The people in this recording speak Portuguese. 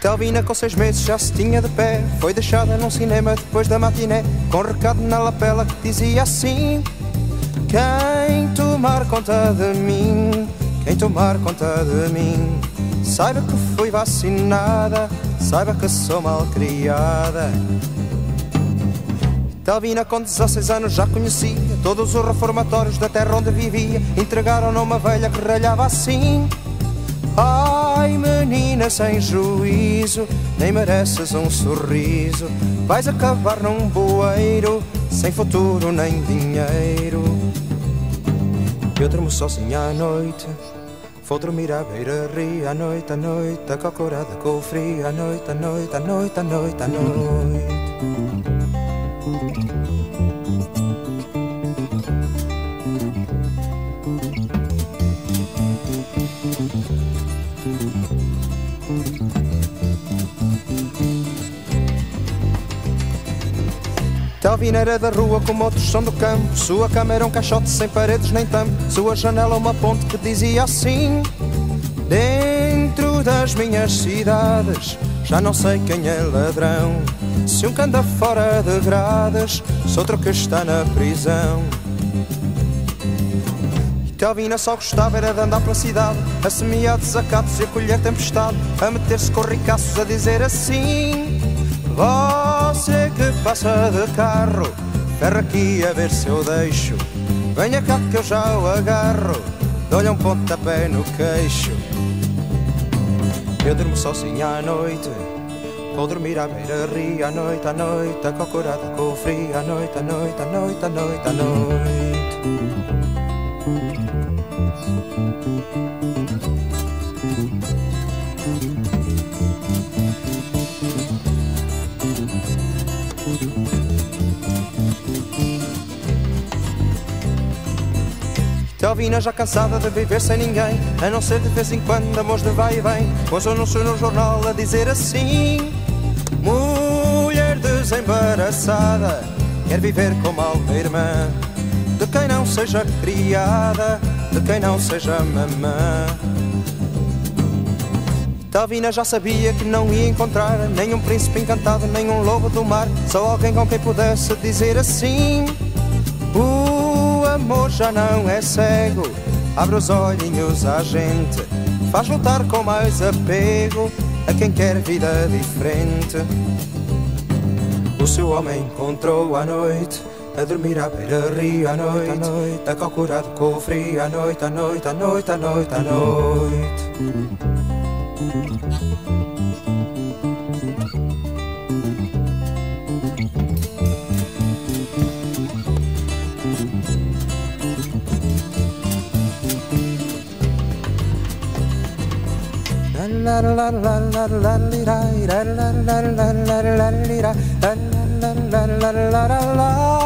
Telvina com seis meses já se tinha de pé. Foi deixada num cinema depois da matiné Com recado na lapela que dizia assim Quem tomar conta de mim? Quem tomar conta de mim? Saiba que fui vacinada Saiba que sou mal criada Telvina com 16 anos já conhecia Todos os reformatórios da terra onde vivia. Entregaram-na uma velha que ralhava assim. Ai, menina sem juízo, nem mereces um sorriso. Vais acabar num bueiro, sem futuro nem dinheiro. Eu durmo sozinha à noite, vou dormir à beira-rio à noite, à noite, acocorada com frio, à noite, à noite, à noite, à noite, à noite. Telvina era da rua como outros são do campo. Sua cama era um caixote sem paredes nem tampo. Sua janela uma ponte que dizia assim Dentro das minhas cidades Já não sei quem é ladrão. Se um que anda fora de grades Se outro que está na prisão. Telvina só gostava era de andar pela cidade A semear desacatos e a colher tempestade A meter-se com ricaços a dizer assim você que passa de carro, ferra aqui a ver se eu deixo. Venha cá que eu já o agarro, dou-lhe um pontapé no queixo. Eu durmo sozinha à noite, vou dormir à beira-rio à noite, à noite, acocorada com frio, à noite, à noite, à noite, à noite, à noite. Telvina já cansada de viver sem ninguém A não ser de vez em quando amores de vai e vem. Pois anúncio no jornal a dizer assim Mulher desembaraçada Quer viver como a irmã. De quem não seja criada De quem não seja mamã. Telvina já sabia que não ia encontrar Nenhum príncipe encantado, nenhum lobo do mar. Só alguém com quem pudesse dizer assim amor já não é cego, abre os olhinhos à gente, faz lutar com mais apego a quem quer vida diferente. O seu homem encontrou à noite, a dormir à beira-rio à noite, à noite, acalcurado com o frio à noite, à noite, à noite, à noite, à noite. La la la la